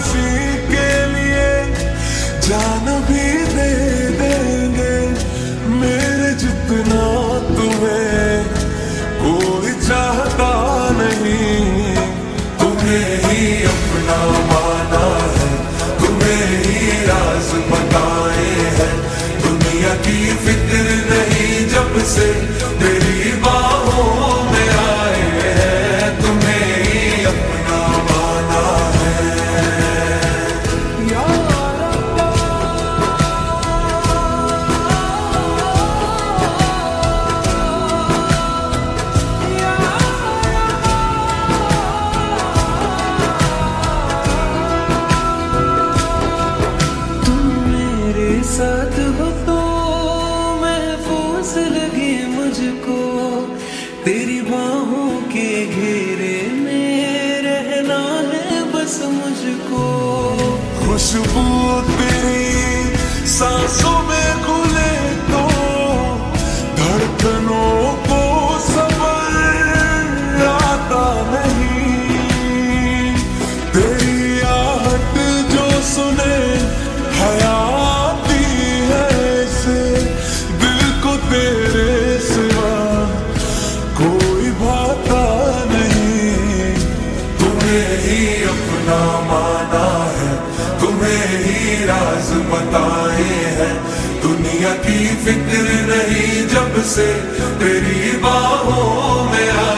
हँसी के लिए जान भी दे देंगे। मेरे जितना तुम्हें कोई चाहता नहीं। तुम्हें ही अपना माना है, तुम्हें ही राज बताए साथ हो तो महफूज लगे मुझको। तेरी बाहों के घेरे में रहना है बस मुझको। खुशबू तेरी सांसों तुम्हें ही अपना माना है। तुम्हें ही राज बताए हैं। दुनिया की फ़िक्र नहीं जब से तेरी बाहों में हैं